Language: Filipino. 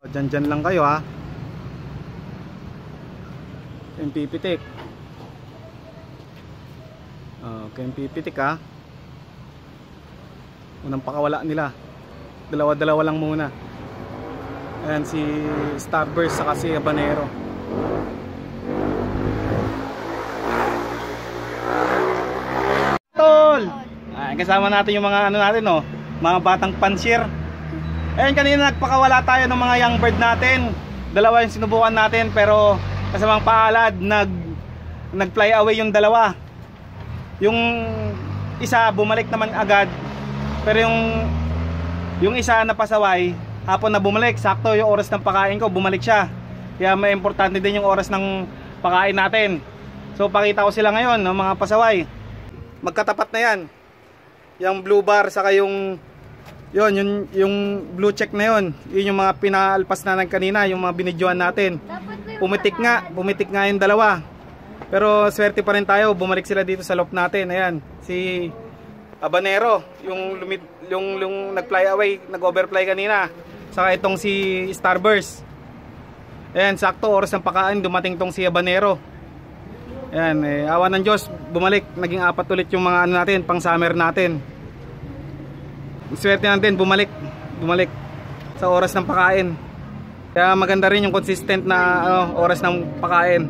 Diyan dyan lang kayo ha. Yung pipitik. Okay, yung pipitik ha. Unang pakawala nila. Dalawa-dalawa lang muna. Ayan si Starburst saka si Habanero. Tol! Ay, kasama natin yung mga ano natin oh, mga batang pansir. Ayun kanina nagpakawala tayo ng mga young bird natin. Dalawa yung sinubukan natin pero kasamang paalad nag nag fly away yung dalawa. Yung isa bumalik naman agad. Pero yung yung isa na pasaway hapon na bumalik. Sakto yung oras ng pakain ko bumalik siya. Kaya may importante din yung oras ng pakain natin. So pakita ko sila ngayon ng mga pasaway. Magkatapat na yan. Yung blue bar saka yung yun, yung, yung blue check na yun. Yun yung mga pinaalpas na ng kanina yung mga binidyoan natin. Pumitik nga pumitik nga yung dalawa. Pero swerte pa rin tayo bumalik sila dito sa loft natin. Ayan si Habanero yung lumit, yung, yung nag-fly away nag-overfly kanina. Saka itong si Starburst. Ayan sakto oras ng pakain dumating tong si Habanero. Ayan, eh, awa ng Diyos, bumalik, naging apat ulit yung mga ano natin, pang summer natin. Swerte natin, bumalik, bumalik sa oras ng pakain. Kaya maganda rin yung consistent na ano, oras ng pakain.